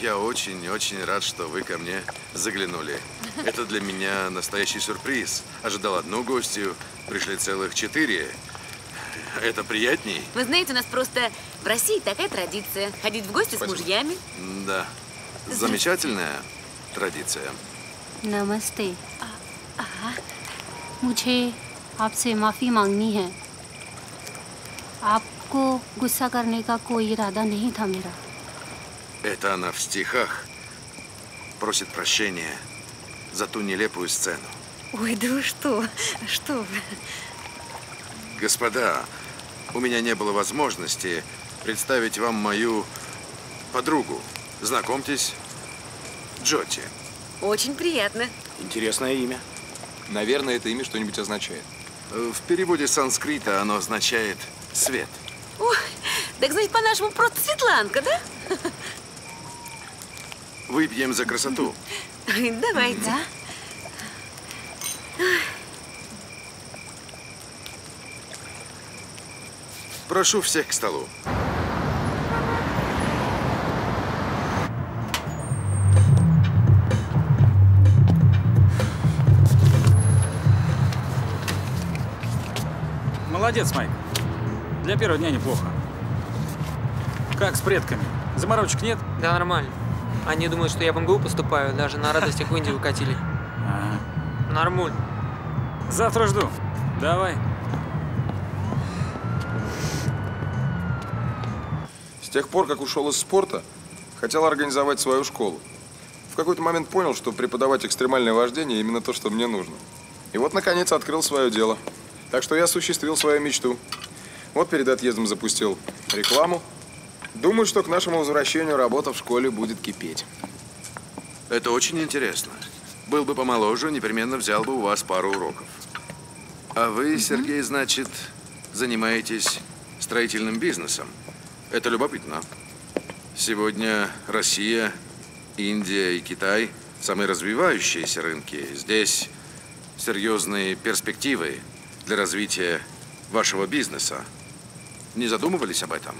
Я очень-очень рад, что вы ко мне заглянули. Это для меня настоящий сюрприз. Ожидал одну гостью, пришли целых четыре. Это приятней? Вы знаете, у нас просто в России такая традиция. Ходить в гости Спасибо. с мужьями. Да. Замечательная традиция. नमस्ते मुझे आपसे माफ़ी मांगनी है आपको गुस्सा करने का कोई इरादा नहीं था मेरा это она в стихах просит прощения за ту нелепую сцену. Ой, да вы что? Что вы? Господа, у меня не было возможности представить вам мою подругу. Знакомьтесь, Джоти. Очень приятно. Интересное имя. Наверное, это имя что-нибудь означает. В переводе с санскрита оно означает «свет». Ой, так значит, по-нашему просто Светланка, да? Выпьем за красоту. Давайте. Прошу всех к столу. Молодец, Майк. Для первого дня неплохо. Как с предками? Заморочек нет? Да, нормально. Они думают, что я в МГУ поступаю, даже на радостях в Индию укатили. Ага. Нормуль. Завтра жду. Давай. С тех пор, как ушел из спорта, хотел организовать свою школу. В какой-то момент понял, что преподавать экстремальное вождение именно то, что мне нужно. И вот, наконец, открыл свое дело. Так что я осуществил свою мечту. Вот перед отъездом запустил рекламу. Думаю, что к нашему возвращению работа в школе будет кипеть. Это очень интересно. Был бы помоложе, непременно взял бы у вас пару уроков. А вы, Сергей, значит, занимаетесь строительным бизнесом. Это любопытно. Сегодня Россия, Индия и Китай – самые развивающиеся рынки. Здесь серьезные перспективы для развития вашего бизнеса. Не задумывались об этом?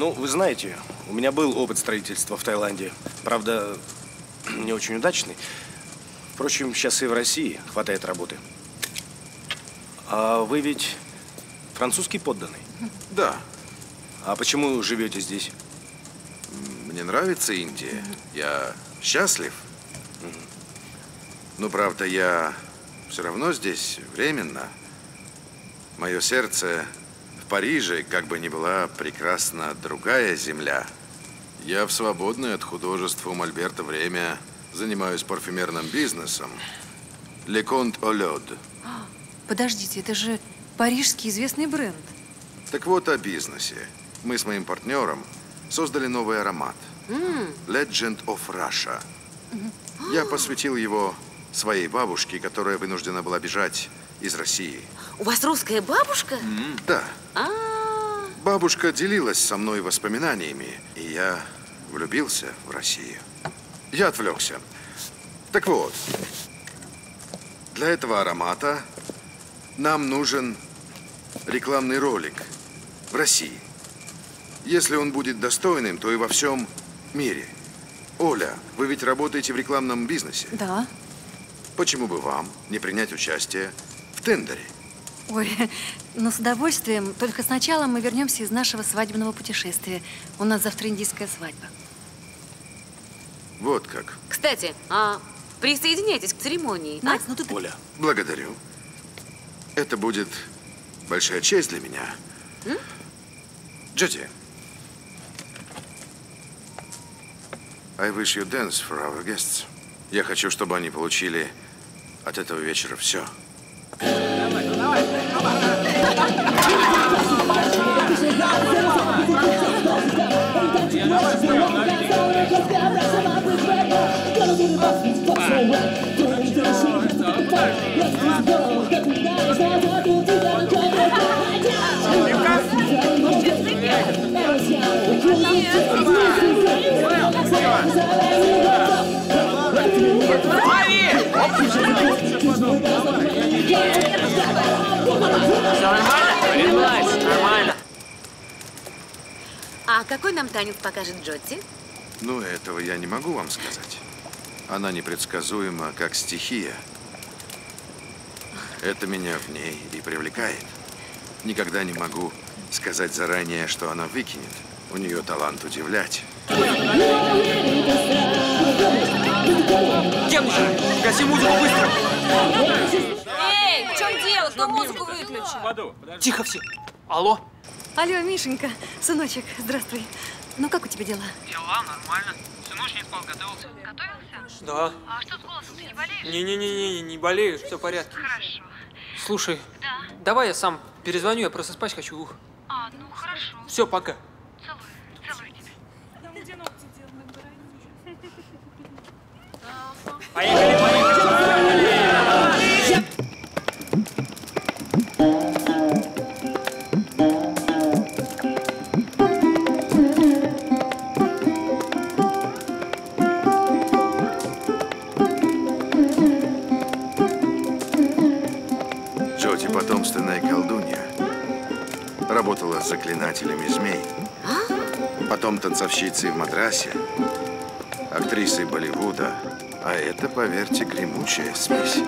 Ну, вы знаете, у меня был опыт строительства в Таиланде. Правда, не очень удачный. Впрочем, сейчас и в России хватает работы. А вы ведь французский подданный? Да. А почему живете здесь? Мне нравится Индия. Я счастлив. Но, правда, я все равно здесь временно. Мое сердце Париже, как бы ни была прекрасна другая земля. Я в свободное от художества Мольберта время занимаюсь парфюмерным бизнесом. Леконт Олёд. Подождите, это же парижский известный бренд. Так вот о бизнесе. Мы с моим партнером создали новый аромат. Legend of Russia. Я посвятил его своей бабушке, которая вынуждена была бежать из России. У вас русская бабушка? Да, А, бабушка делилась со мной воспоминаниями, и я влюбился в Россию. Я отвлекся. Так вот, для этого аромата нам нужен рекламный ролик в России. Если он будет достойным, то и во всем мире. Оля, вы ведь работаете в рекламном бизнесе. Да. Почему бы вам не принять участие в тендере? Ой, ну с удовольствием. Только сначала мы вернемся из нашего свадебного путешествия. У нас завтра индийская свадьба. Вот как. кстати, а присоединяйтесь к церемонии. а? Надь, ну ты... Оля, Благодарю. Это будет большая честь для меня. Джоти. I wish you dance for our guests. Я хочу, чтобы они получили от этого вечера все. Все нормально? Релакс, нормально. А какой нам танец покажет Джотти? Ну, этого я не могу вам сказать. Она непредсказуема, как стихия. Это меня в ней и привлекает. Никогда не могу сказать заранее, что она выкинет. У нее талант удивлять. Демыч, гаси музыку быстро! Эй, в чем дело? Кто музыку выключил? Тихо все. Алло? Алло, Мишенька, сыночек, здравствуй. Ну, как у тебя дела? Дела, нормально. Не спал, готовился. Готовился? Да. А что с голосом, ты не болеешь? Не-не-не, не болею, все в порядке. Хорошо. Слушай, давай я сам перезвоню, я просто спать хочу. Ух. А, ну хорошо. Все, пока. Джоти потомственная колдунья. Работала с заклинателями змей. Потом танцовщицей в матрасе. Актрисой Болливуда. А это, поверьте, гремучая смесь.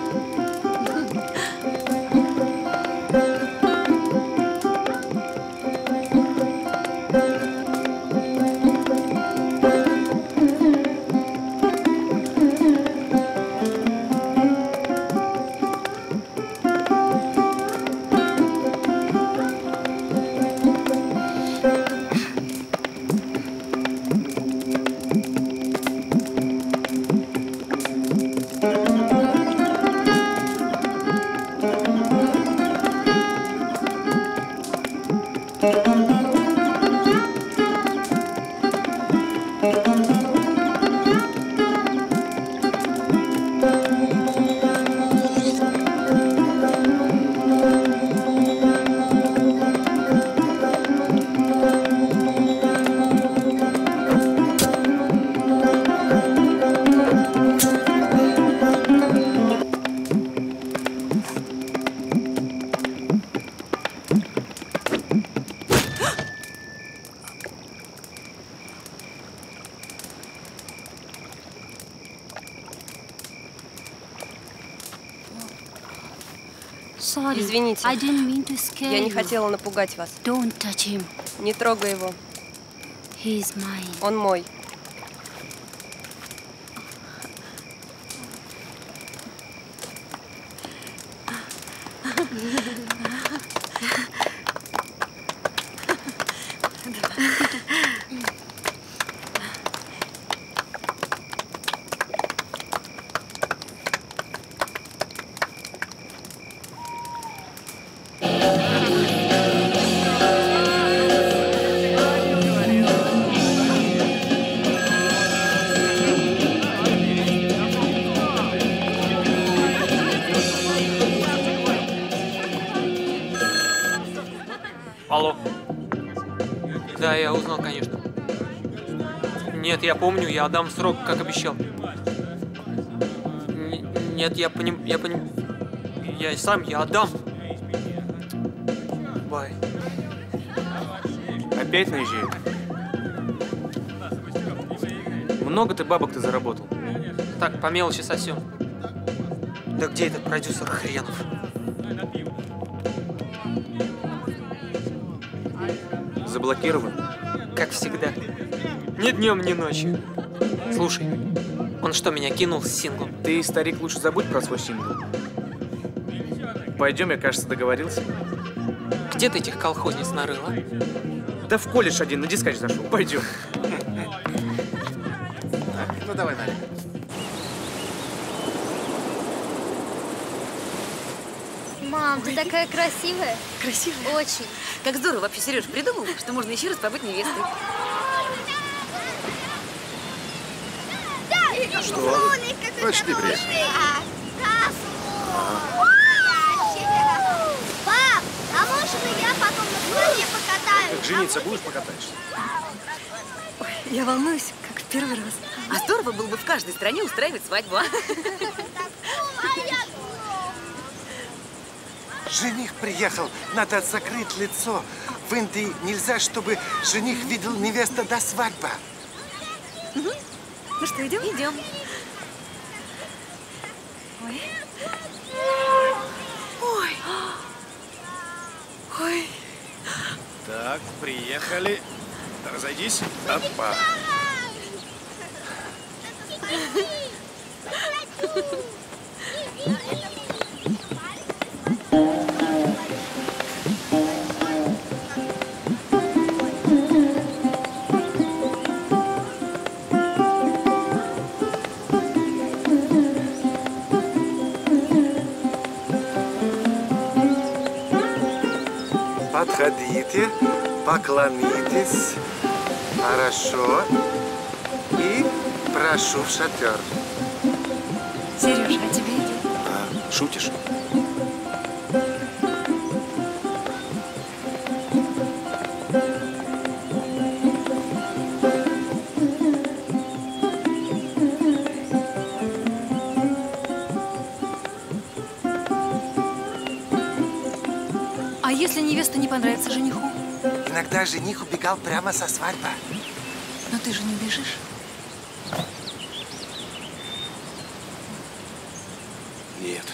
Извините. Я не хотела напугать вас. Не трогай его. Он мой. Нет, я помню, я отдам срок, как обещал. Н- Нет, я поним... Я поним... Я сам, я отдам. Бай. Опять наезжает? Много ты бабок ты заработал? Так, по мелочи сосем. Да где этот продюсер хренов? Заблокирован? Как всегда. Ни днем, ни ночью. Слушай, он что, меня кинул с синглом? Ты, старик, лучше забудь про свой сингл. Пойдем, я, кажется, договорился. Где ты этих колхозниц нарыла? Да в колледж один на дискач зашел. Пойдем. Ну, давай, Надя. Мам, ты такая красивая. Красивая? Очень. Как здорово вообще, Сереж, придумал, что можно еще раз побыть невестой. Что? Почти приехали. Пап, а можно я потом на слоне покатаюсь? Как жениться будешь, покатаешься? Я волнуюсь, как в первый раз. А здорово было бы в каждой стране устраивать свадьбу, а? Жених приехал, надо закрыть лицо. В Индии нельзя, чтобы жених видел невеста до свадьбы. Ну что, идем? Идем. Ой. Ой. Ой. Так, приехали. Разойдись. Опа. Подходите, поклонитесь. Хорошо. И прошу в шатер. Сережа, а тебе идет? А, шутишь? Иногда жених убегал прямо со свадьбы. Но ты же не убежишь. Нет.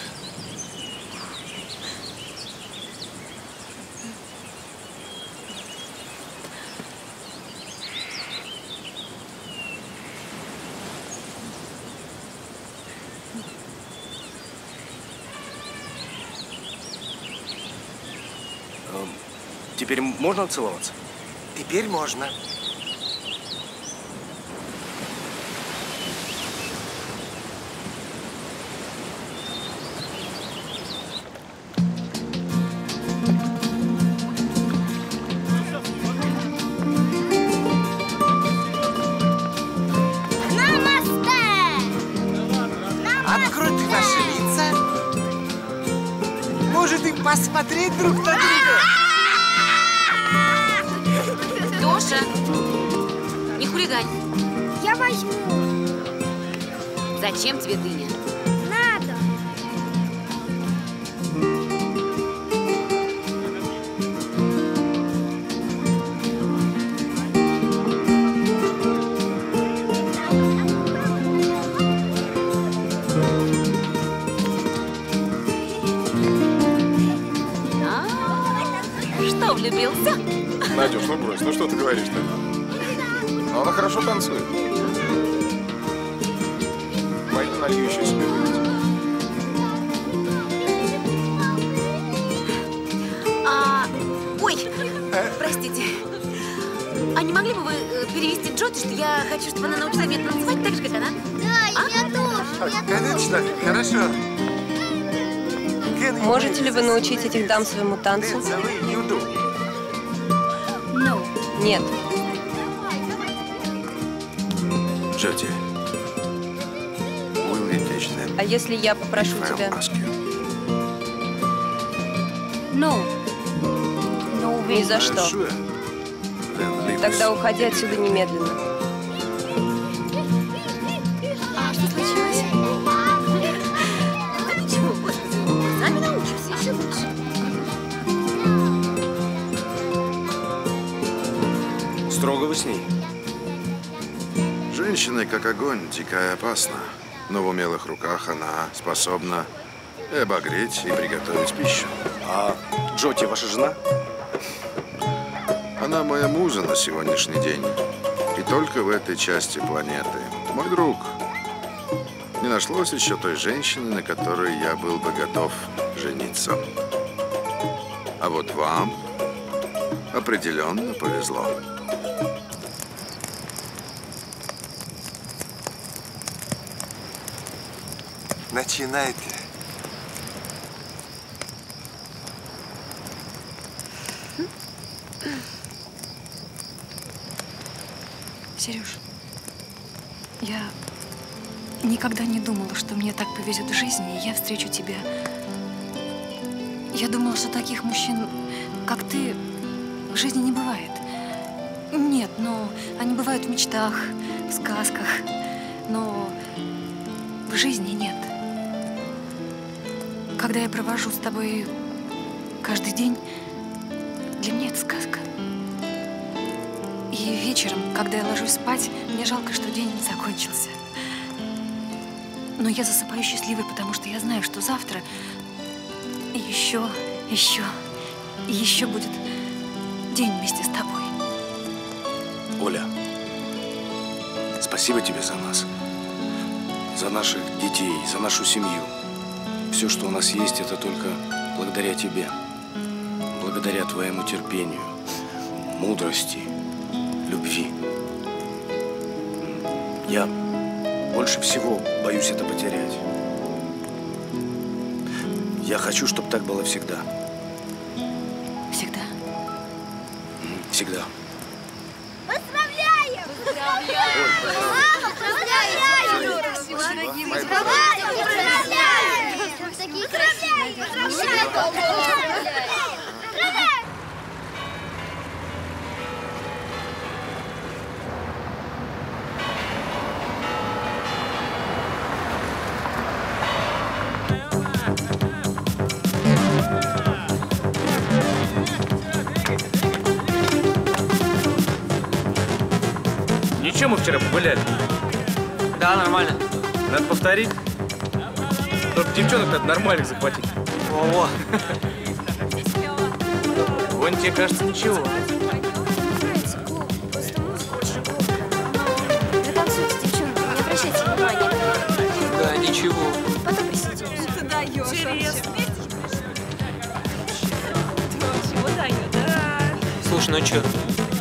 Теперь можно целоваться? Теперь можно. Зачем тебе дыня? Надо. А, Что, влюбился? Надюш, ну брось, ну что ты говоришь-то? А она хорошо танцует. Налью еще себе выпить. А, ой, простите. А не могли бы вы э, перевести Джоти, что я хочу, чтобы она научила меня танцевать так же, как она? Да, и я тоже. Я Конечно, хорошо. Можете ли вы научить этих дам своему танцу? No. Нет. Джоди, если я попрошу тебя? No. No Ни за что. Тогда уходи отсюда немедленно. А что случилось? Да ничего, господи, сами научимся еще лучше. Строго вы с ней. Женщина, как огонь, дикая и опасна. Но в умелых руках она способна и обогреть и приготовить пищу. А Джоти ваша жена? Она моя муза на сегодняшний день. И только в этой части планеты. Мой друг, не нашлось еще той женщины, на которой я был бы готов жениться. А вот вам определенно повезло. Начинайте. Сереж, я никогда не думала, что мне так повезет в жизни, и я встречу тебя. Я думала, что таких мужчин, как ты, в жизни не бывает. Нет, но они бывают в мечтах, в сказках, но в жизни нет. Когда я провожу с тобой каждый день, для меня это сказка. И вечером, когда я ложусь спать, мне жалко, что день не закончился. Но я засыпаю счастливой, потому что я знаю, что завтра еще, еще еще будет день вместе с тобой. Оля, спасибо тебе за нас. За наших детей, за нашу семью. Все, что у нас есть, это только благодаря тебе. Благодаря твоему терпению, мудрости, любви. Я больше всего боюсь это потерять. Я хочу, чтобы так было всегда. Всегда. Всегда. Поздравляем! Поздравляем! Поздравляем! Поздравляем! Красивые! Поздравляем! Ничего мы вчера погуляли. Да, нормально. Надо повторить. Только девчонок надо нормальных захватить. Во-во. Вон тебе кажется ничего. Да, ничего. Потом присядем. Ты даешь Слушай, ну что,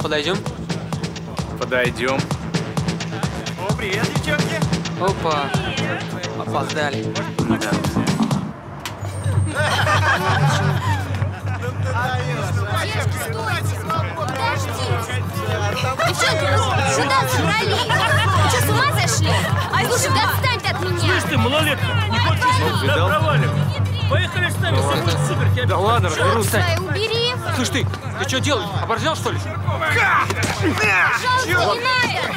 подойдем? Подойдем. О, привет, девчонки. Опа. Опоздали. Девушки, стойте! Подождите! Девчонки, сюда собрались! Вы что, с ума сошли? Слушай, да отстань ты от меня! ты, малолетка, не хочешь? Да, провалим. Поехали с нами, все будет супер. Да ладно, свои убери! Слышь ты, ты что делаешь? Оборзел, что ли? Пожалуйста, не!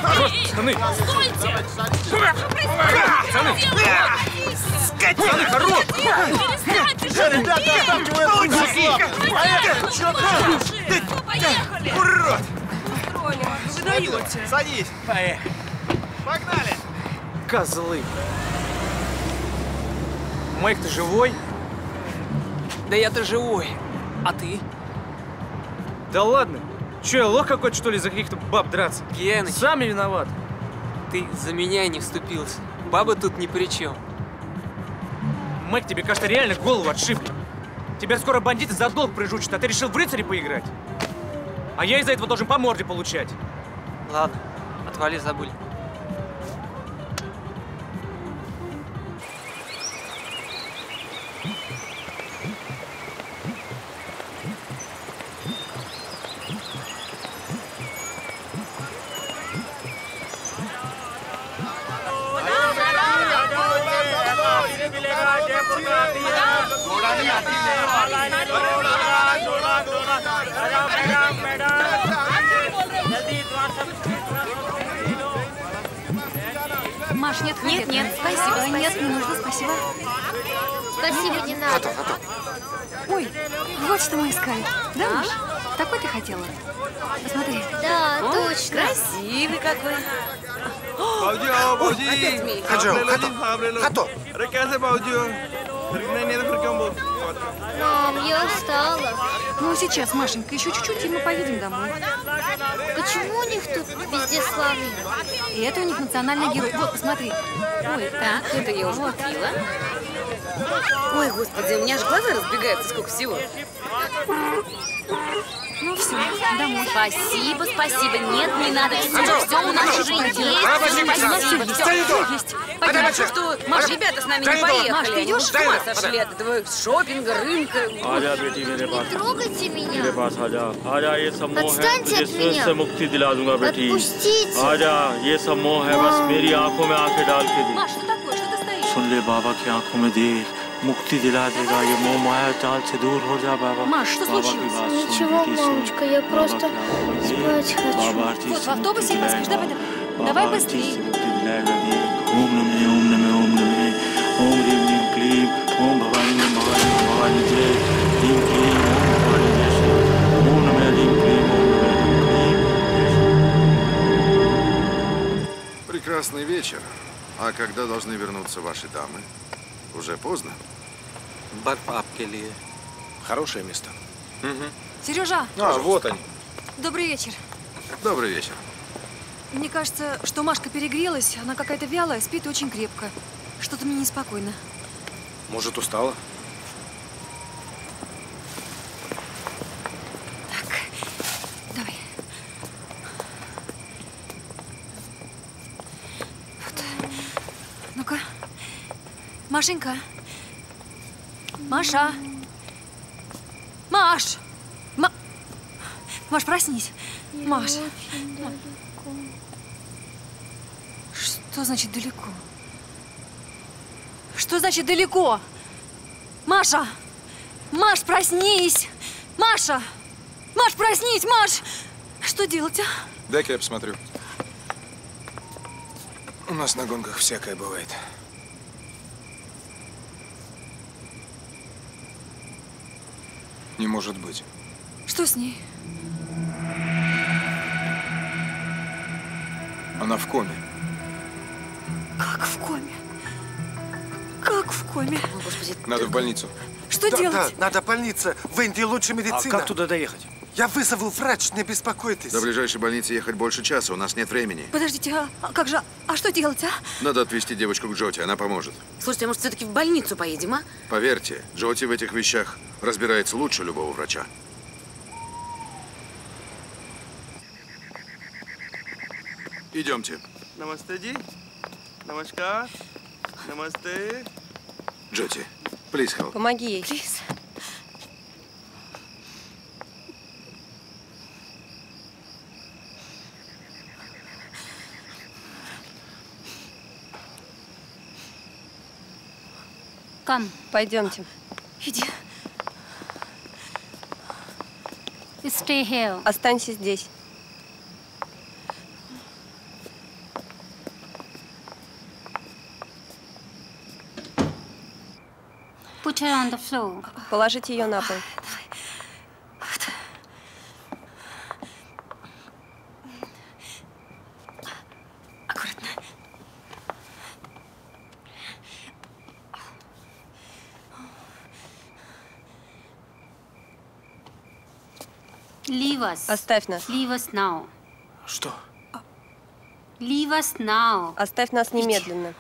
Пацаны, Стойте! пацаны. Пацаны, хорош. Ребята, оставьте его Поехали! Урод! Вы даете. Садись. Погнали. Козлы. Майк, ты живой? Да я-то живой. А ты? Да ладно. Че, я лох какой-то, что ли, за каких-то баб драться? Геныч, Сам виноват. ты за меня не вступился. Баба тут ни при чем. Майк, тебе, кажется, реально голову отшибли. Тебя скоро бандиты за долг прижучат, а ты решил в рыцаре поиграть? А я из-за этого должен по морде получать. Ладно, отвали, забыли. нет, нет, нет, спасибо, спасибо. нет, не нужно, спасибо. Спасибо, не надо. Готов, готов. Ой, вот что мы искали. Да, а? Маш? Такой ты хотела? Посмотри. Да, О, точно. Красивый какой. Хаджо, хато, хато. Реказе баудио. Реказе баудио. Мам, я устала. Ну, а сейчас, Машенька, еще чуть-чуть, и мы поедем домой. Почему у них тут везде слоны? И это у них национальный герой. Вот, посмотри. Ой, так, это я уже купила. Ой, господи, у меня аж глаза разбегаются, сколько всего. Ну все, домой. Спасибо, спасибо. Нет, не надо. Все, все у нас уже есть. Спасибо, спасибо. Все есть. Понятно, что Маш, ребята с нами не поехали. Маш, ты идешь? С ума сошли от твоих шопинга, рынка. Не трогайте меня. Отстаньте от меня. Отпустите. Маш, что такое? Что ты стоишь? Сунли баба ки मुक्ति दिला देगा ये मोह माया चाल से दूर हो जा बाबा Маш, что случилось? Ничего, мамочка, я просто спать хочу. Вот, в автобусе и поспишь. Давай, быстрее. मुक्ति दिलाएगा ये ओम नमे ओम नमे ओम नमे ओम रीम नीम क्लीम ओम Прекрасный вечер. А когда должны вернуться ваши дамы? Уже поздно. बर्फ आपके लिए Хорошее место. Сережа, А, вот они. добрый вечер. Добрый вечер. Мне кажется, что Машка перегрелась, она какая-то вялая, спит очень крепко. Что-то мне неспокойно. Может, устала? Машенька. Маша. Маш! Ма... Маш, проснись. Маш. Что значит далеко? Что значит далеко? Маша! Маш, проснись! Маша! Маш, проснись, Маш! Что делать, а? Дай-ка я посмотрю. У нас на гонках всякое бывает. Не может быть. Что с ней? Она в коме. Как в коме? Как в коме? Надо в больницу. Что да, делать? Да, надо больница. В Индии лучше медицина. А как туда доехать? Я вызову врач, не беспокойтесь. До ближайшей больницы ехать больше часа, у нас нет времени. Подождите, а, а как же, а что делать, а? Надо отвезти девочку к Джоти, она поможет. Слушайте, а может все-таки в больницу поедем, а? Поверьте, Джоти в этих вещах разбирается лучше любого врача. Идемте. Намасте, Намастеди. Намашка. Намасте. Джоти, please. Помоги ей. Please. Come. Пойдемте. Иди. Stay here. Останься здесь. Put her on the floor. Положите ее на пол. Leave us. Оставь нас. Leave us now. Что? Leave us now. Оставь нас немедленно.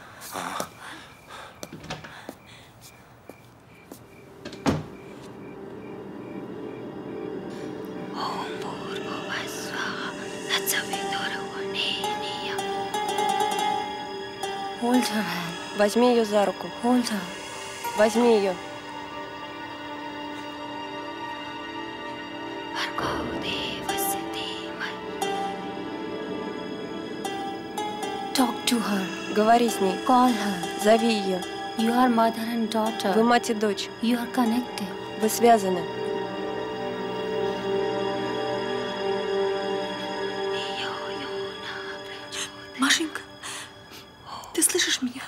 Возьми ее за руку. Возьми ее. Говори с ней. Call her. Зови ее. You are mother and daughter. Вы мать и дочь. You are connected. Вы связаны. Машенька, ты слышишь меня?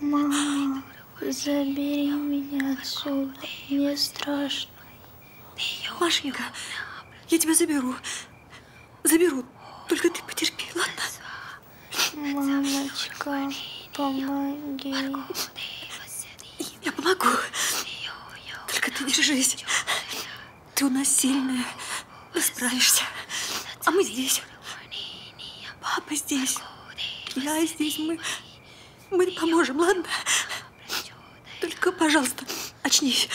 Мама, забери меня отсюда. Мне страшно. Машенька, я тебя заберу. Заберу. Только ты потерпи? Мамочка, помоги. Я помогу. Только ты держись. Ты у нас сильная. Ты справишься. А мы здесь. Папа здесь. Я здесь. Мы, мы поможем, ладно? Только, пожалуйста, очнись.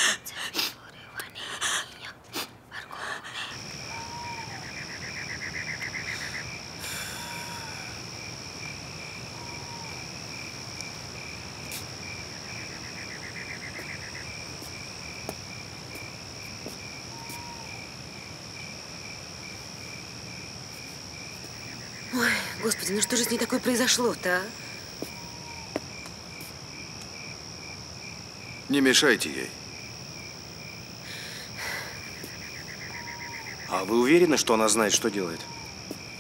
Ой, господи, ну что же с ней такое произошло-то, а? Не мешайте ей. А вы уверены, что она знает, что делает?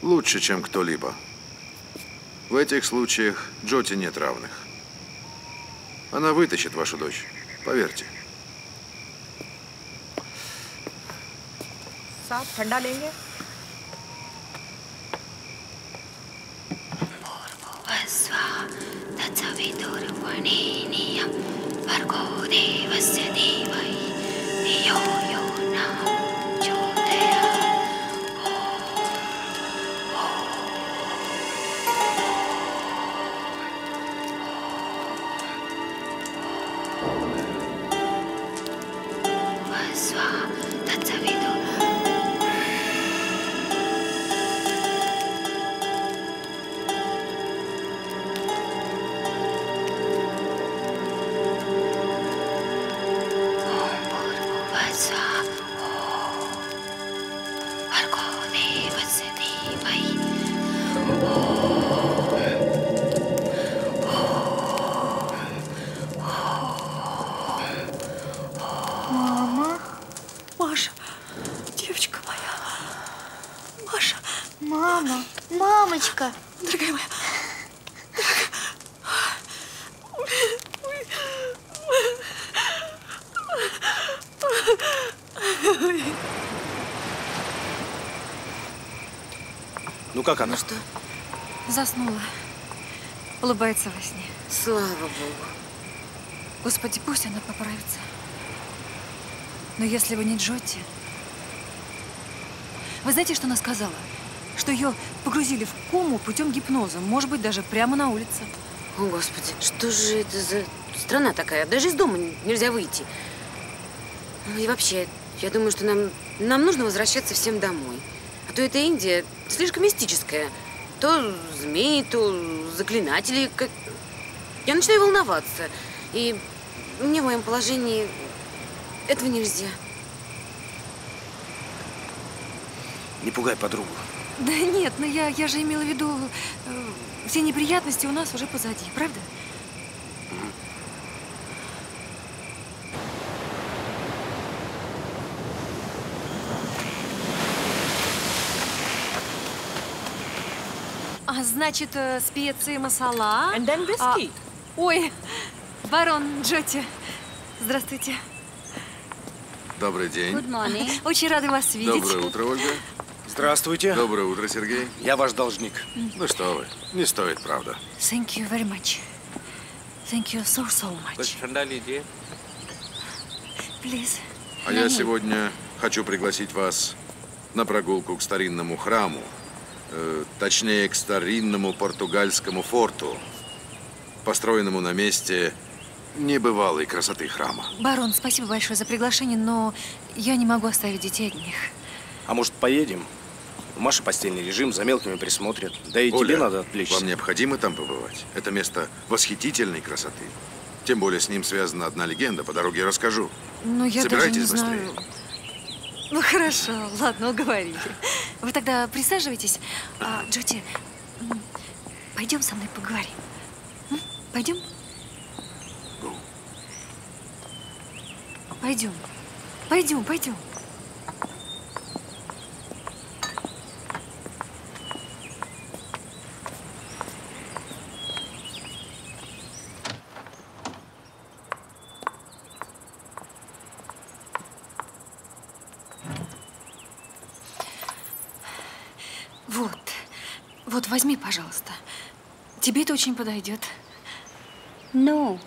Лучше, чем кто-либо. В этих случаях Джоти нет равных. Она вытащит вашу дочь, поверьте. साहब ठंडा लेंगे как она? что? Заснула. Улыбается во сне. Слава Богу. Господи, пусть она поправится. Но если бы не Джотти... Вы знаете, что она сказала? Что ее погрузили в кому путем гипноза, может быть, даже прямо на улице. О, Господи, что же это за страна такая? Даже из дома нельзя выйти. Ну И вообще, я думаю, что нам, нам нужно возвращаться всем домой. А то эта Индия слишком мистическая. То змеи, то заклинатели. Как... Я начинаю волноваться. И мне в моем положении этого нельзя. Не пугай подругу. Да нет, но я, я же имела в виду, э, все неприятности у нас уже позади, правда? А Значит, э, специи, масала. And then а, whiskey. А, ой, барон Джоти. Здравствуйте. Добрый день. Good morning. Очень рады вас видеть. Доброе утро, Ольга. Здравствуйте. Доброе утро, Сергей. Я ваш должник. Ну что вы, не стоит, правда. Thank you very much. Thank you so, so much. Please. А я сегодня хочу пригласить вас на прогулку к старинному храму, Э, точнее, к старинному португальскому форту, построенному на месте небывалой красоты храма. Барон, спасибо большое за приглашение, но я не могу оставить детей одних. А может, поедем? У Маши постельный режим, за мелкими присмотрят. Да и Оля, тебе надо отвлечься. Вам необходимо там побывать. Это место восхитительной красоты. Тем более с ним связана одна легенда. По дороге расскажу. Ну, я Собирайтесь даже не быстрее. знаю. Ну, хорошо, ладно, уговорили. Вы тогда присаживайтесь. А, Джоти, м, пойдем со мной поговорим. М? Пойдем? Пойдем. Пойдем, пойдем. Вот. Вот, возьми, пожалуйста. Тебе это очень подойдет. No,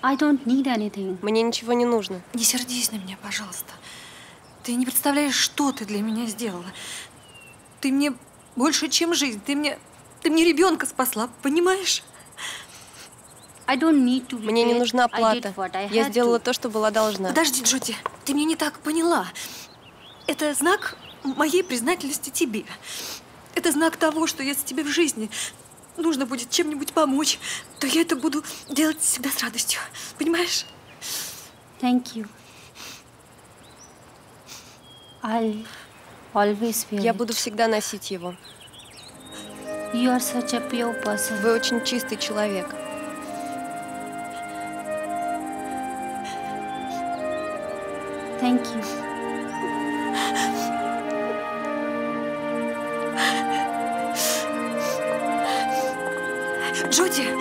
I don't need anything. Мне ничего не нужно. Не сердись на меня, пожалуйста. Ты не представляешь, что ты для меня сделала. Ты мне больше, чем жизнь. Ты мне, ты мне ребенка спасла, понимаешь? I don't need to Мне не нужна плата. Я сделала to. то, что была должна. Подожди, Джоди, ты меня не так поняла. Это знак моей признательности тебе. Это знак того, что если тебе в жизни нужно будет чем-нибудь помочь, то я это буду делать всегда с радостью. Понимаешь? Thank you. I'll always wear Я буду всегда носить его. You are such a pure person. Вы очень чистый человек. Thank you. Джоди!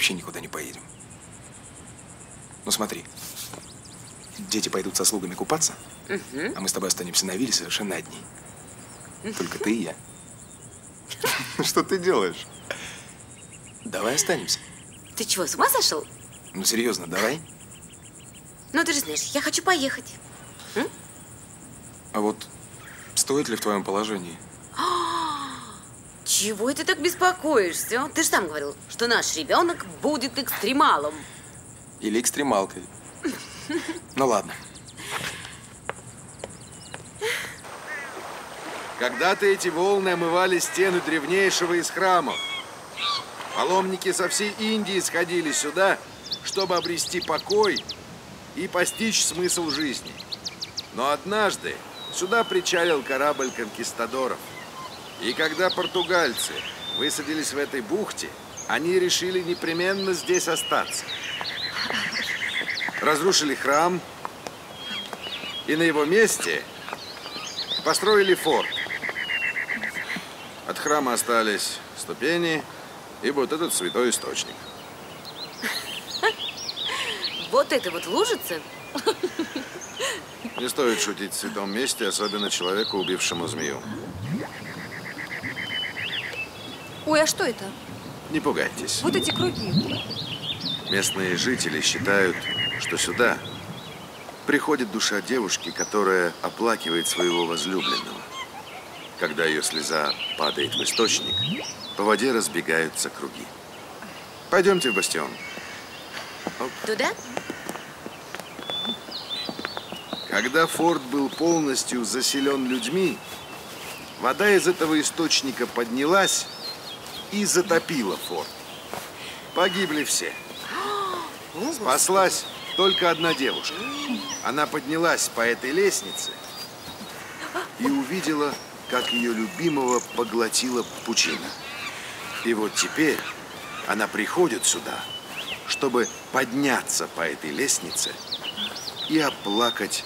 Вообще никуда не поедем? Ну смотри, дети пойдут со слугами купаться, Мгм. а мы с тобой останемся на вилле совершенно одни. Только ты и я. Что ты делаешь? Давай останемся. Ты чего, с ума сошел? Ну серьезно, давай. Ну, ты же знаешь, я хочу поехать. А вот стоит ли в твоем положении? Чего ты так беспокоишься? Ты же сам говорил, что наш ребенок будет экстремалом. Или экстремалкой? Ну ладно. Когда-то эти волны омывали стены древнейшего из храмов. Паломники со всей Индии сходили сюда, чтобы обрести покой и постичь смысл жизни. Но однажды сюда причалил корабль конкистадоров. И когда португальцы высадились в этой бухте, они решили непременно здесь остаться. Разрушили храм, и на его месте построили форт. От храма остались ступени и вот этот святой источник. Вот это вот лужица? Не стоит шутить в святом месте, особенно человеку, убившему змею. Ой, а что это? Не пугайтесь. Вот эти круги. Местные жители считают, что сюда приходит душа девушки, которая оплакивает своего возлюбленного. Когда ее слеза падает в источник, по воде разбегаются круги. Пойдемте в бастион. Туда? Когда форт был полностью заселен людьми, вода из этого источника поднялась и затопила форт. Погибли все. Спаслась только одна девушка. Она поднялась по этой лестнице и увидела, как ее любимого поглотила пучина. И вот теперь она приходит сюда, чтобы подняться по этой лестнице и оплакать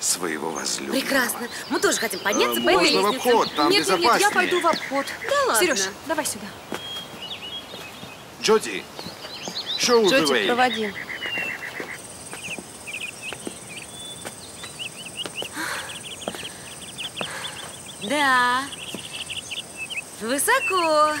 своего возлюбленного. Прекрасно. Мы тоже хотим подняться А, по этой можно в лестнице. обход, там нет, нет, нет, я пойду в обход. Да ладно. Сереж, давай сюда. Джоди, show the Джоди, way. проводи. Да. Высоко.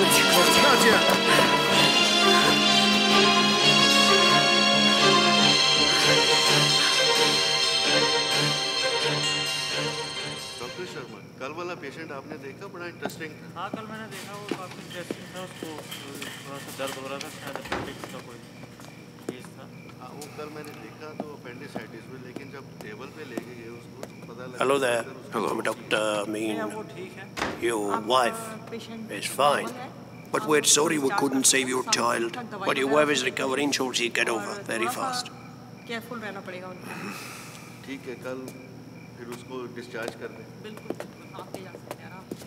Надя! डॉक्टर शर्मा कल वाला पेशेंट आपने देखा बड़ा इंटरेस्टिंग था हाँ कल मैंने देखा वो काफ़ी इंटरेस्टिंग था उसको थोड़ा सा दर्द हो रहा था शायद अपेंडिक्स का कोई केस था हाँ वो कल मैंने देखा तो अपेंडिसाइटिस में लेकिन जब टेबल पे लेके गए उसको तो पता लगा Hello there. Hello. I'm a doctor. I mean, वो ठीक है your wife is fine. But we're sorry we couldn't save your child. But your wife is recovering, so she'll get over very fast. Careful रहना पड़ेगा उनको ठीक है कल फिर उसको डिस्चार्ज कर दें बिल्कुल आप ले जा सकते हैं आराम से।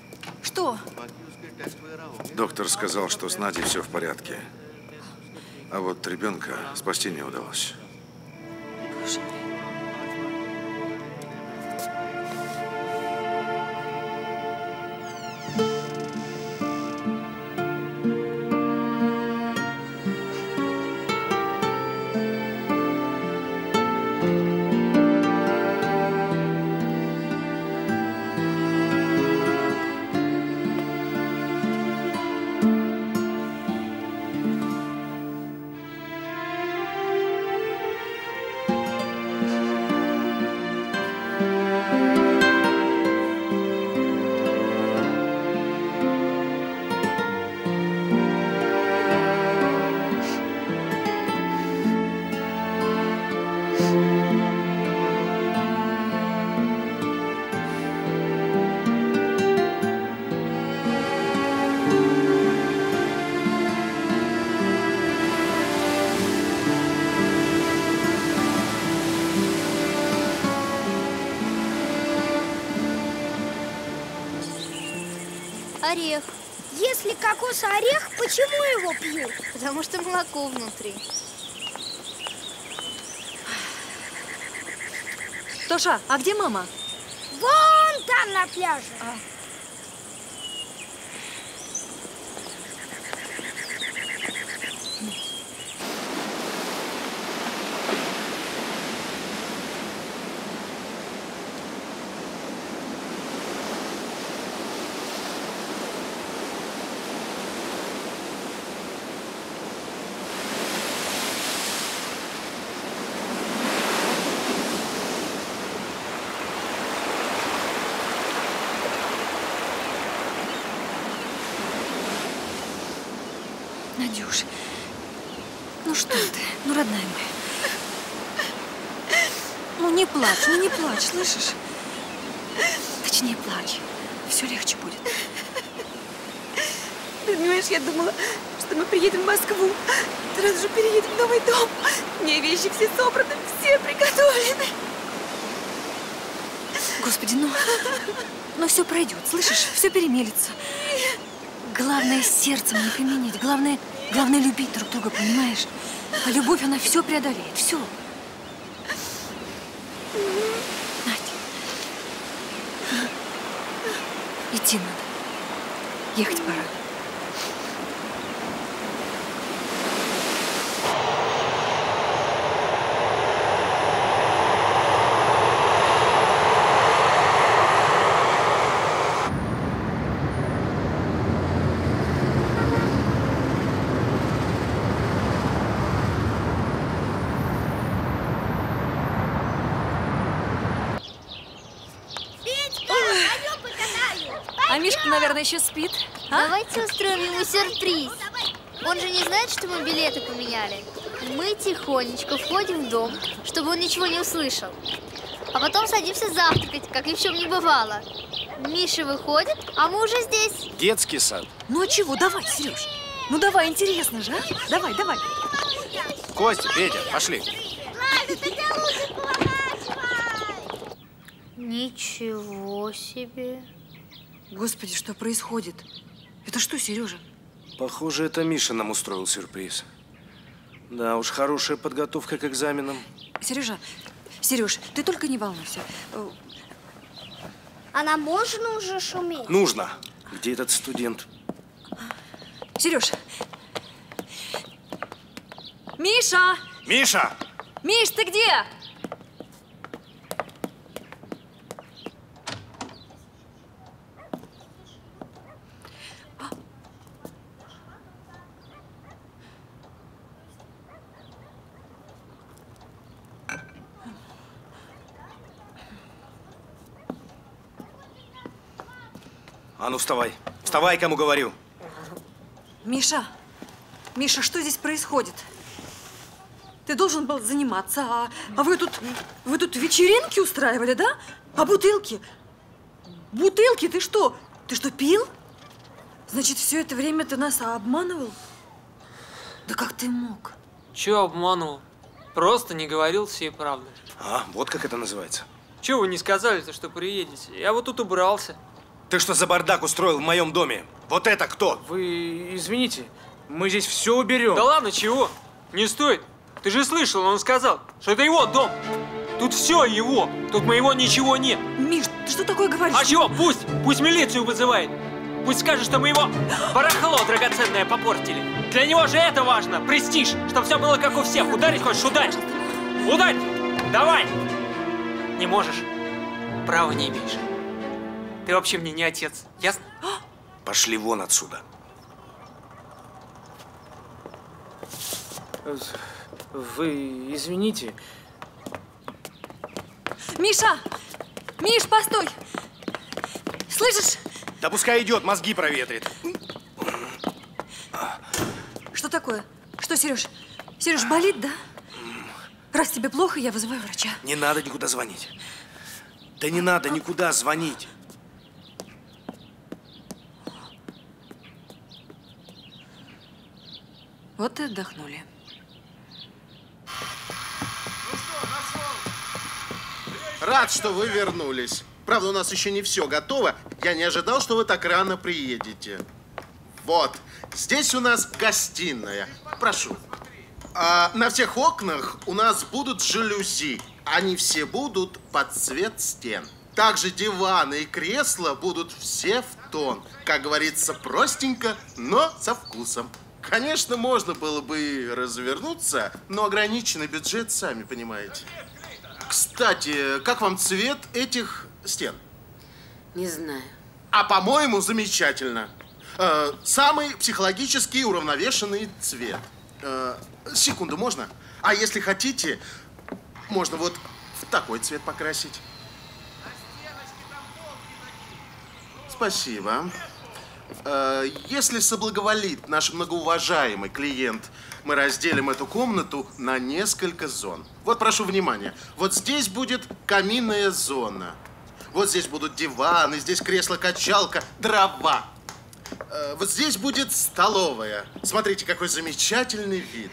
Что? बाकी उसके टेस्ट वगैरह होंगे Доктор сказал, что с Надей все в порядке. А вот ребенка спасти не удалось. Орех. Если кокос орех, почему его пьют? Потому что молоко внутри. Тоша, а где мама? Вон там на пляже. Надюш, ну что ты? Ну, родная моя. Ну, не плачь, ну не плачь, слышишь? Точнее, плачь. Все легче будет. Ты понимаешь, я думала, что мы приедем в Москву. Сразу же переедем в новый дом. Мне вещи все собраны, все приготовлены. Господи, ну, ну все пройдет, слышишь? Все перемелится. Главное сердцем не применить. Главное, главное любить друг друга, понимаешь? А любовь, она все преодолеет, все. Надь, идти надо. Ехать пора. Еще спит. а? Давайте устроим ему сюрприз. Он же не знает, что мы билеты поменяли. Мы тихонечко входим в дом, чтобы он ничего не услышал. А потом садимся завтракать, как ни в чем не бывало. Миша выходит, а мы уже здесь. Детский сад. Ну а чего? Давай, Сереж. Ну давай, интересно же, а? Давай, давай. Костя, Петя, пошли. Ничего себе. Господи, что происходит? Это что, Сережа? Похоже, это Миша нам устроил сюрприз. Да уж, хорошая подготовка к экзаменам. Сережа, Сереж, ты только не волнуйся. Э, А нам можно уже шуметь? Нужно. Где этот студент? Сереж. Миша! Миша! Миш, ты где? А ну вставай. Вставай, кому говорю. Миша, Миша, что здесь происходит? Ты должен был заниматься, а, а вы тут, вы тут вечеринки устраивали, да? А бутылки? Бутылки? Ты что? Ты что, пил? Значит, все это время ты нас обманывал? Да как ты мог? Чего обманул? Просто не говорил всей правды. А, вот как это называется. Чего вы не сказали-то, что приедете? Я вот тут убрался. Ты что за бардак устроил в моем доме? Вот это кто? Вы извините, мы здесь все уберем. Да ладно, чего? Не стоит. Ты же слышал, он сказал, что это его дом. Тут все его. Тут моего ничего нет. Миш, ты что такое говоришь? А чего? Пусть, пусть милицию вызывает. Пусть скажет, что мы его барахло драгоценное попортили. Для него же это важно, престиж, чтобы все было как у всех. Ударить хочешь, ударь. Ударь. Давай. Не можешь. Права не имеешь. Ты вообще мне не отец, ясно? Пошли вон отсюда. Вы извините. Миша! Миш, постой! Слышишь? Да пускай идет, мозги проветрит. Что такое? Что, Сереж? Сереж, болит, да? Раз тебе плохо, я вызываю врача. Не надо никуда звонить. Да не надо никуда звонить. Вот и отдохнули. Рад, что вы вернулись. Правда, у нас еще не все готово. Я не ожидал, что вы так рано приедете. Вот, здесь у нас гостиная. Прошу. А на всех окнах у нас будут жалюзи. Они все будут под цвет стен. Также диваны и кресла будут все в тон. Как говорится, простенько, но со вкусом. Конечно, можно было бы и развернуться, но ограниченный бюджет, сами понимаете. Кстати, как вам цвет этих стен? Не знаю. А по-моему, замечательно. Э, самый психологически уравновешенный цвет. Э, секунду, можно? А если хотите, можно вот в такой цвет покрасить. Спасибо. Э, Если соблаговолит наш многоуважаемый клиент, мы разделим эту комнату на несколько зон. Вот прошу внимания. Вот здесь будет каминная зона. Вот здесь будут диваны, здесь кресло-качалка, дрова. Э, Вот здесь будет столовая. Смотрите, какой замечательный вид.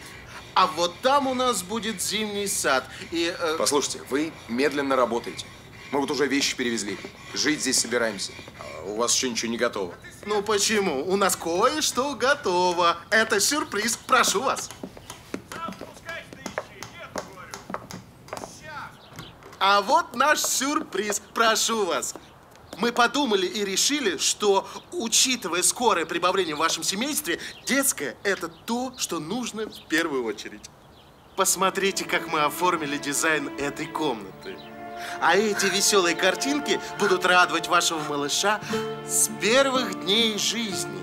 А вот там у нас будет зимний сад. И, э, Послушайте, вы медленно работаете. Мы вот уже вещи перевезли. Жить здесь собираемся. У вас еще ничего не готово. Ну почему? У нас кое-что готово. Это сюрприз. Прошу вас. А вот наш сюрприз. Прошу вас. Мы подумали и решили, что, учитывая скорое прибавление в вашем семействе, детское – это то, что нужно в первую очередь. Посмотрите, как мы оформили дизайн этой комнаты. А эти веселые картинки будут радовать вашего малыша с первых дней жизни.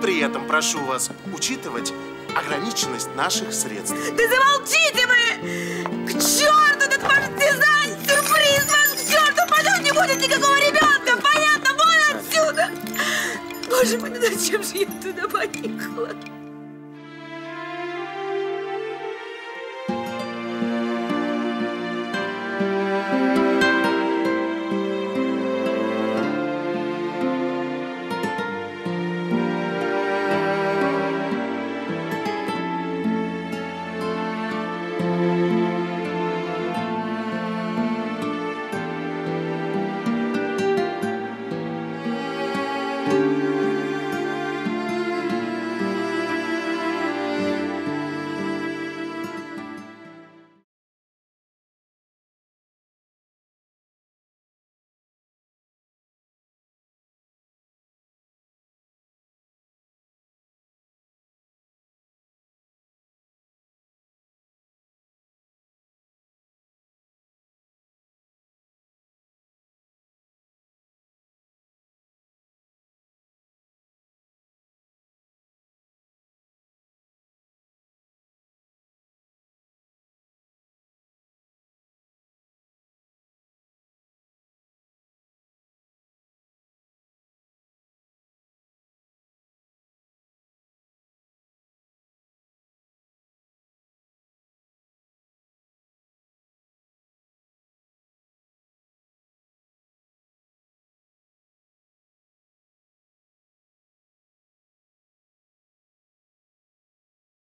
При этом прошу вас учитывать ограниченность наших средств. Да замолчите вы! К черту этот ваш дизайн! Сюрприз ваш к черту! Потом не будет никакого ребенка! Понятно? Вон отсюда! Боже мой, ну зачем же я туда поехала?